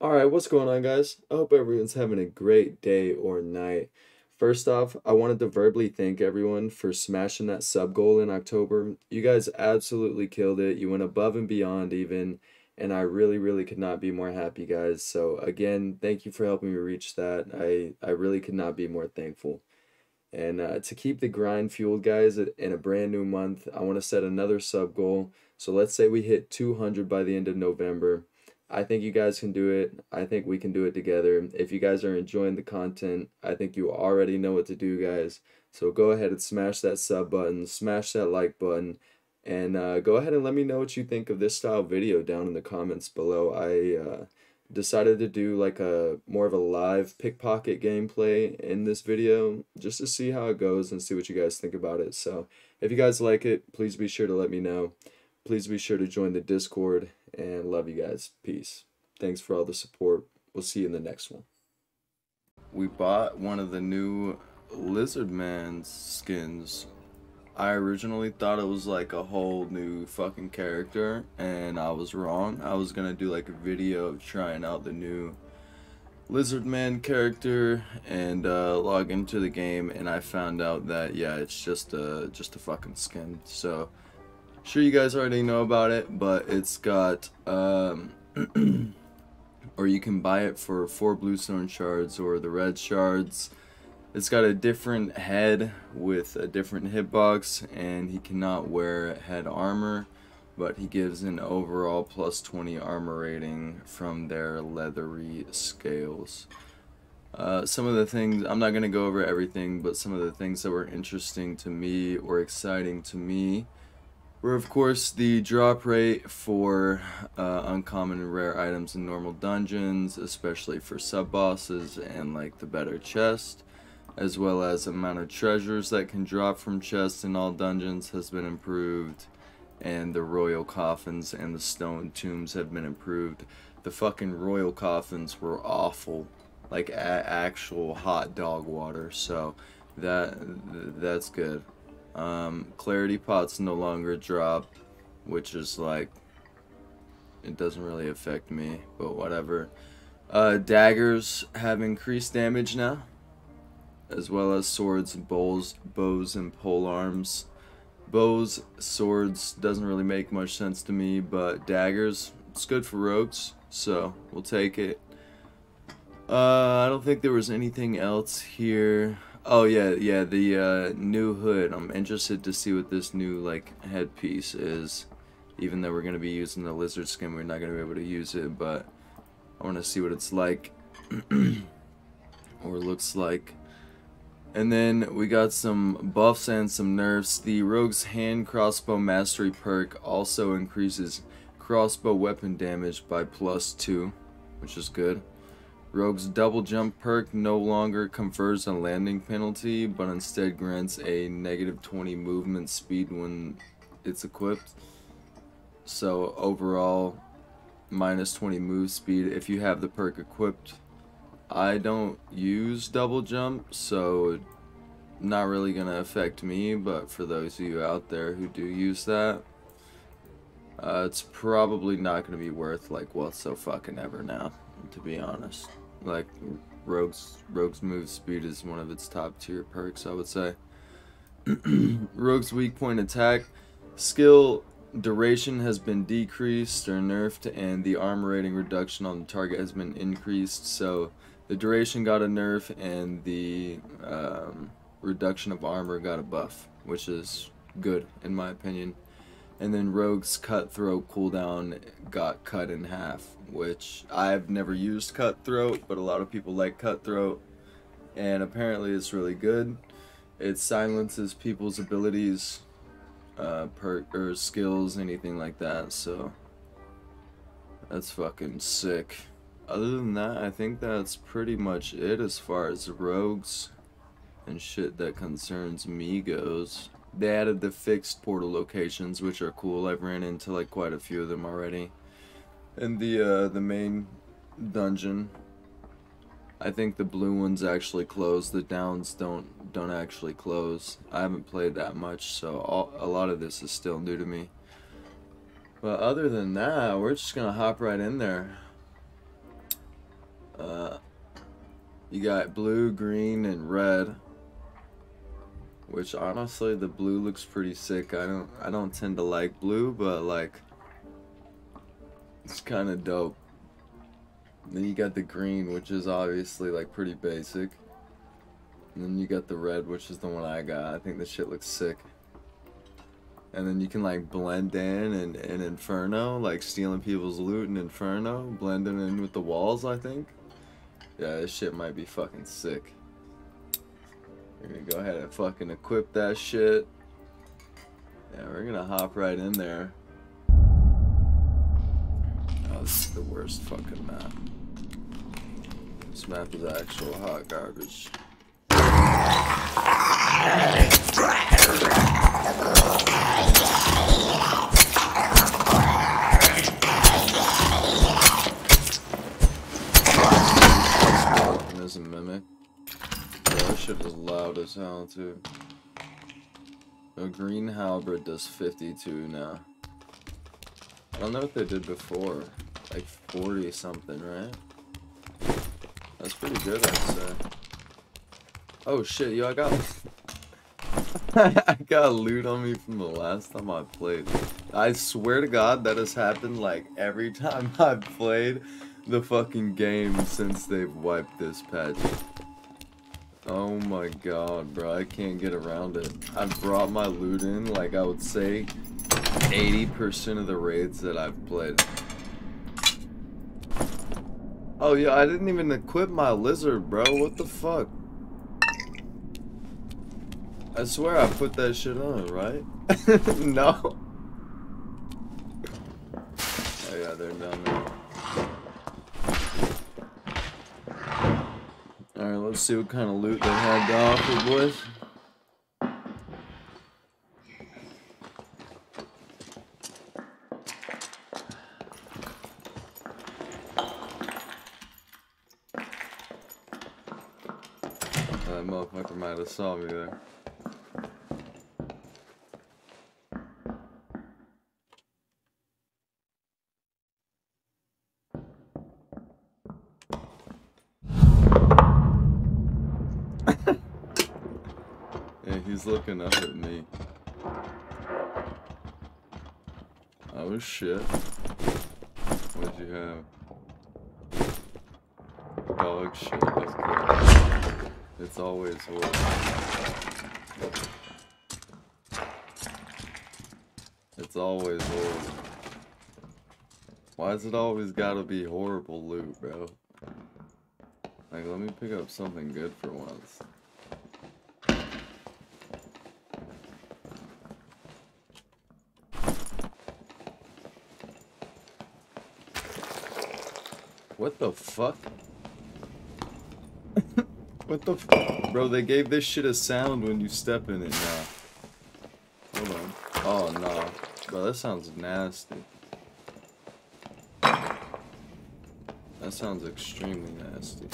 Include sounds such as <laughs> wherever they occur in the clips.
Alright, what's going on, guys? I hope everyone's having a great day or night. First off, I wanted to verbally thank everyone for smashing that sub goal in October. You guys absolutely killed it. You went above and beyond, even, and I really, really could not be more happy, guys. So, again, thank you for helping me reach that. I, I really could not be more thankful. And uh, to keep the grind fueled, guys, in a brand new month, I want to set another sub goal. So, let's say we hit 200 by the end of November. I think you guys can do it. I think we can do it together. If you guys are enjoying the content, I think you already know what to do, guys. So go ahead and smash that sub button, smash that like button, and uh, go ahead and let me know what you think of this style video down in the comments below. I uh, decided to do like a more of a live pickpocket gameplay in this video just to see how it goes and see what you guys think about it. So if you guys like it, please be sure to let me know. Please be sure to join the Discord and love you guys. Peace. Thanks for all the support. We'll see you in the next one. We bought one of the new Lizard Man skins. I originally thought it was like a whole new fucking character, and I was wrong. I was gonna do like a video of trying out the new Lizard Man character and uh, log into the game, and I found out that yeah, it's just a just a fucking skin. So sure you guys already know about it, but it's got, um, <clears throat> or you can buy it for four bluestone shards or the red shards. It's got a different head with a different hitbox, and he cannot wear head armor, but he gives an overall plus 20 armor rating from their leathery scales. Uh, some of the things, I'm not going to go over everything, but some of the things that were interesting to me or exciting to me were of course the drop rate for uh, uncommon and rare items in normal dungeons, especially for sub bosses and like the better chest, as well as amount of treasures that can drop from chests in all dungeons has been improved, and the royal coffins and the stone tombs have been improved. The fucking royal coffins were awful, like actual hot dog water, so that that's good. Um, clarity pots no longer drop, which is like, it doesn't really affect me, but whatever. Uh, daggers have increased damage now, as well as swords, bows, bows, and pole arms. Bows, swords doesn't really make much sense to me, but daggers, it's good for rogues, so we'll take it. Uh, I don't think there was anything else here. Oh yeah, yeah, the uh, new hood. I'm interested to see what this new like headpiece is. Even though we're gonna be using the lizard skin, we're not gonna be able to use it. But I want to see what it's like <clears throat> or looks like. And then we got some buffs and some nerfs. The Rogue's Hand Crossbow Mastery perk also increases crossbow weapon damage by plus 2, which is good. Rogue's double jump perk no longer confers a landing penalty, but instead grants a negative 20 movement speed when it's equipped. So overall, minus 20 move speed if you have the perk equipped. I don't use double jump, so not really going to affect me, but for those of you out there who do use that, uh, it's probably not going to be worth like what's so fucking ever now, to be honest. Like Rogue's Rogue's move speed is one of its top tier perks, I would say. <clears throat> Rogue's weak point attack skill duration has been decreased or nerfed, and the armor rating reduction on the target has been increased. So the duration got a nerf, and the um, reduction of armor got a buff, which is good in my opinion and then Rogue's Cutthroat cooldown got cut in half, which I've never used Cutthroat, but a lot of people like Cutthroat, and apparently it's really good. It silences people's abilities, uh, perk or skills, anything like that. So that's fucking sick. Other than that, I think that's pretty much it as far as rogues and shit that concerns me goes. They added the fixed portal locations, which are cool. I've ran into like quite a few of them already. And the uh, the main dungeon, I think the blue ones actually close. The downs don't don't actually close. I haven't played that much, so all, a lot of this is still new to me. But other than that, we're just gonna hop right in there. Uh, you got blue, green, and red. Which honestly, the blue looks pretty sick. I don't, I don't tend to like blue, but like, it's kind of dope. Then you got the green, which is obviously like pretty basic. And then you got the red, which is the one I got. I think this shit looks sick. And then you can like blend in and in Inferno, like stealing people's loot in Inferno, blending in with the walls, I think. Yeah, this shit might be fucking sick. We're gonna go ahead and fucking equip that shit. Yeah, we're gonna hop right in there. Oh, this is the worst fucking map. This map is actual hot garbage. There's a mimic. Shit is loud as hell too. A green halberd does 52 now. I don't know what they did before. Like 40 something, right? That's pretty good, I'd say. Oh shit, yo, I got... <laughs> I got loot on me from the last time I played. I swear to god that has happened like every <laughs> time I've played the fucking game since they've wiped this patch. Oh my god, bro, I can't get around it. I've brought my loot in, like I would say, 80% of the raids that I've played. Oh yeah, I didn't even equip my lizard, bro. What the fuck? I swear I put that shit on, right? <laughs> no. Oh yeah, they're there. Alright, let's see what kind of loot they had to offer, boys. That motherfucker might have saw me there. yeah, he's looking up at me. Oh shit. What'd you have? Dog shit, let's go. It's always horrible. It's always horrible. Why is it always gotta be horrible loot, bro? Like, let me pick up something good for once. What the fuck? <laughs> what the f- Bro, they gave this shit a sound when you step in it now. Hold on. Oh, no. Bro, that sounds nasty. That sounds extremely nasty.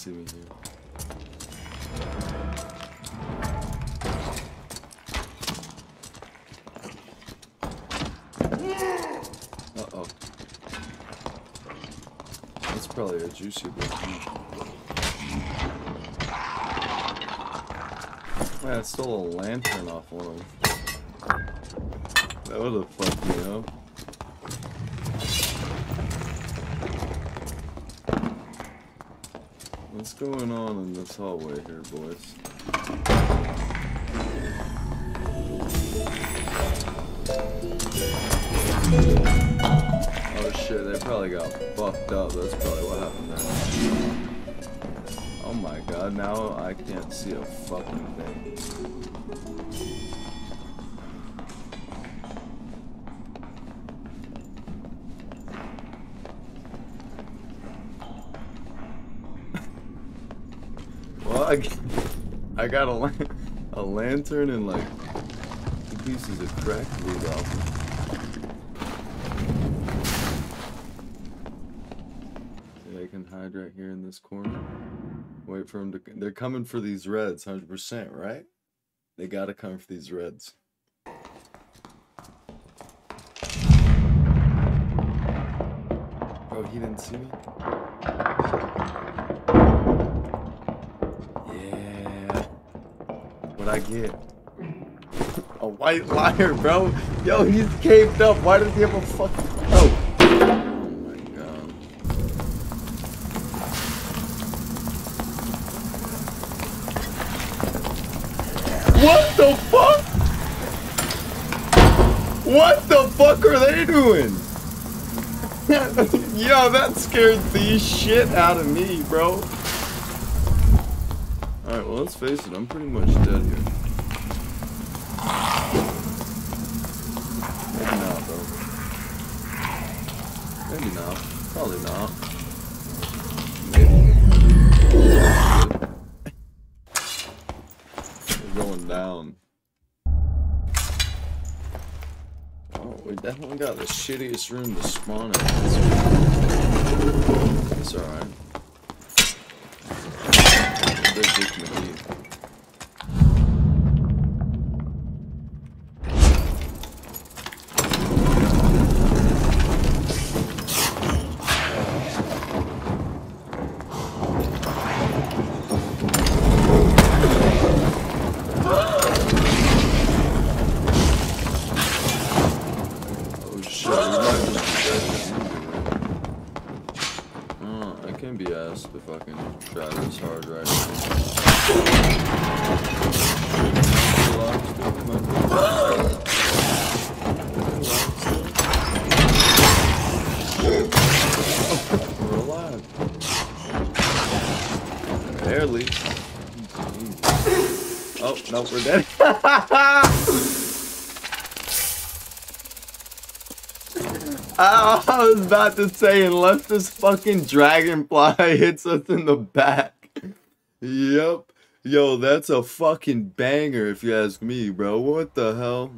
See here. Uh-oh. That's probably a juicy bit. Man, I stole a lantern off one of them. That would have fucked me up. What's going on in this hallway here, boys? Oh shit, they probably got fucked up. That's probably what happened there. Oh my god, now I can't see a fucking thing. well, I, g- I got a, lan- a lantern and like two pieces of crack glued off. I can hide right here in this corner. Wait for them to. They're coming for these reds, hundred percent, right? They gotta come for these reds. Oh, he didn't see me. I get? A white liar, bro. Yo, he's caved up. Why does he have a fucking? Oh. My god. What the fuck? What the fuck are they doing? <laughs> Yo, that scared the shit out of me, bro. Alright, well, let's face it, I'm pretty much dead here. Maybe not, though. Maybe not. Probably not. Maybe. We're going down. Oh, we definitely got the shittiest room to spawn in. It's alright. dois últimos dias. Barely. Mm-hmm. Oh, no, we're dead. <laughs> I was about to say, unless this fucking dragonfly <laughs> hits us in the back. Yep. Yo, that's a fucking banger if you ask me, bro. What the hell?